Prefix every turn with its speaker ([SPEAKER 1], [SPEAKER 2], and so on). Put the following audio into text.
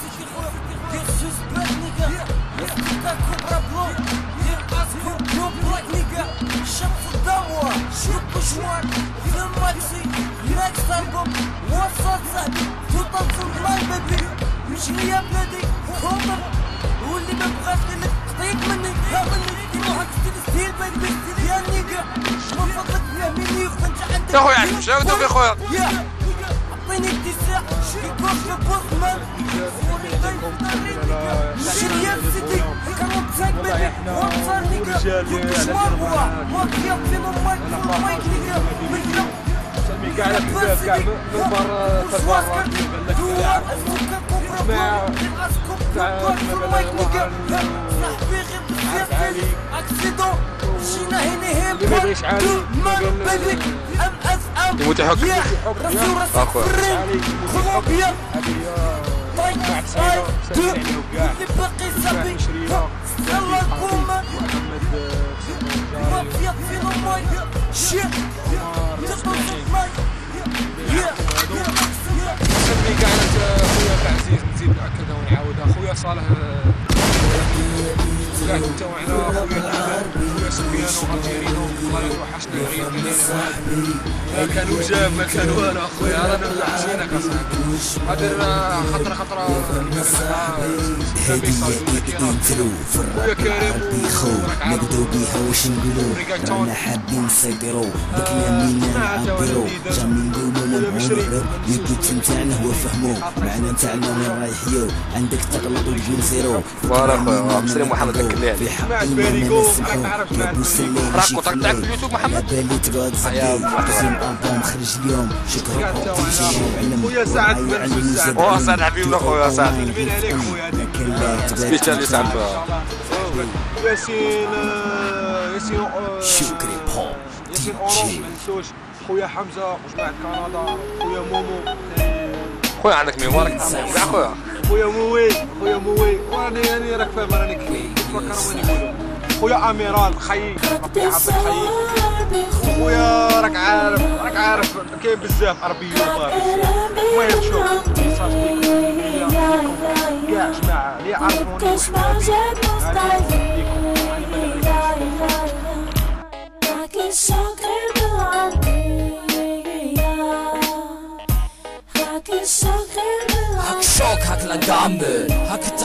[SPEAKER 1] سيتي خويا روحك ستيل بيبي يا نيكا من فضلك فهميني وانت عندك
[SPEAKER 2] يا خويا عشب شنو دوك يا خويا
[SPEAKER 1] يا عطيني اتساع يكون في بوزمان شريان سيدي كانوا تساق بدي وانصار نيكا يوكش ماربوا ماركيا في مايك في مايك نيكا ملكا
[SPEAKER 3] سلمي كاع على الكتاب كاع من برا
[SPEAKER 1] واسكر دوار السكر كوبرا بلون الاسكوب كوبرا في مايك نيكا صاحبي غير بزاف اكسيدون
[SPEAKER 3] يبغيش عالي
[SPEAKER 1] مان بيبي ام اس ام
[SPEAKER 2] يموت يحك.
[SPEAKER 1] يا راسو راسك
[SPEAKER 2] أخويا.
[SPEAKER 1] في الريم كولومبيا طيب
[SPEAKER 3] مع
[SPEAKER 1] طيب
[SPEAKER 3] تسعينه
[SPEAKER 1] دو
[SPEAKER 3] سامعني وكاع
[SPEAKER 1] اللي باقي صاحبي
[SPEAKER 3] شريرة.
[SPEAKER 1] يلا الكوما
[SPEAKER 3] محمد
[SPEAKER 1] مافيا فينا ماي شي تقول ماي يا
[SPEAKER 3] سلمي كاع على خويا عبد العزيز نزيد ناكدها ونعاودها خويا صالح كاع تاوعنا خويا الحمد خويا سفيان والجيرينو الله يوحشنا غير ما كان وجاب ما كان والو اخويا رانا وحشينك اصاحبي هادر خطرة خطرة.
[SPEAKER 4] ينتلو في الراب العربي خو نقدروا بيها واش نقولوا رانا حابين نسيطروا بك يمينا نعبروا جامي نقولوا نبغوا يمكن نتاعنا هو معنى نتاعنا وين رايحيو عندك تغلط وتقول زيرو
[SPEAKER 2] فوالا خويا مسلم محمد لك
[SPEAKER 4] في
[SPEAKER 3] سمعت
[SPEAKER 4] حقنا
[SPEAKER 3] باريكو، تعرف
[SPEAKER 4] بو سليم
[SPEAKER 2] راك. تاعك في اليوتيوب محمد؟
[SPEAKER 4] بالي تقعد خرج اليوم شكرا
[SPEAKER 3] خويا سعد بن
[SPEAKER 4] وعلم
[SPEAKER 3] سعد.
[SPEAKER 2] سعد حبيبنا خويا سعد. سبيشال يسعد
[SPEAKER 3] ياسين آه، ياسين آه،
[SPEAKER 4] شكري بول
[SPEAKER 3] ياسين ما ننسوش خويا حمزه وجماعه كندا خويا مومو
[SPEAKER 2] خويا عندك ميموار كاع خويا
[SPEAKER 3] خويا موي موي وراني راني راك فاهم راني كيفكر وين يقولوا خويا أميرال خيي ربي يحفظك خيي خويا راك عارف راك عارف كاين بزاف عربي يوبر المهم شوف كاع جماعة اللي يعرفوني çok Sokakla gamble Hakı